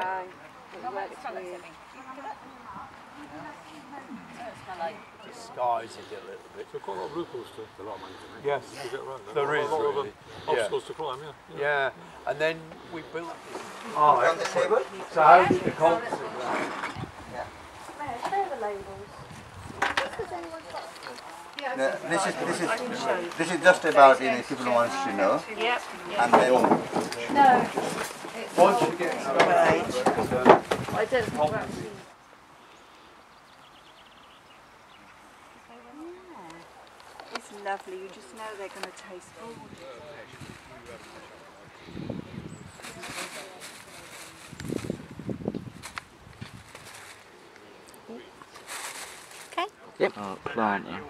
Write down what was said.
try. It works weird. Disguise it a little bit. So quite a lot of loopholes to a lot of management. Yes. To get around that. There a is lot uh, really, of yeah. obstacles to climb, yeah. Yeah, and then we built this. Oh, excellent. So how's the concert? Where? Share the labels. Just 'cause anyone's got Yeah, this is this is this is just about you know if people wants to know, Yep. and then No. Once you get started, I don't actually. It's lovely. You just know they're going to taste good. Oh, plant, yeah.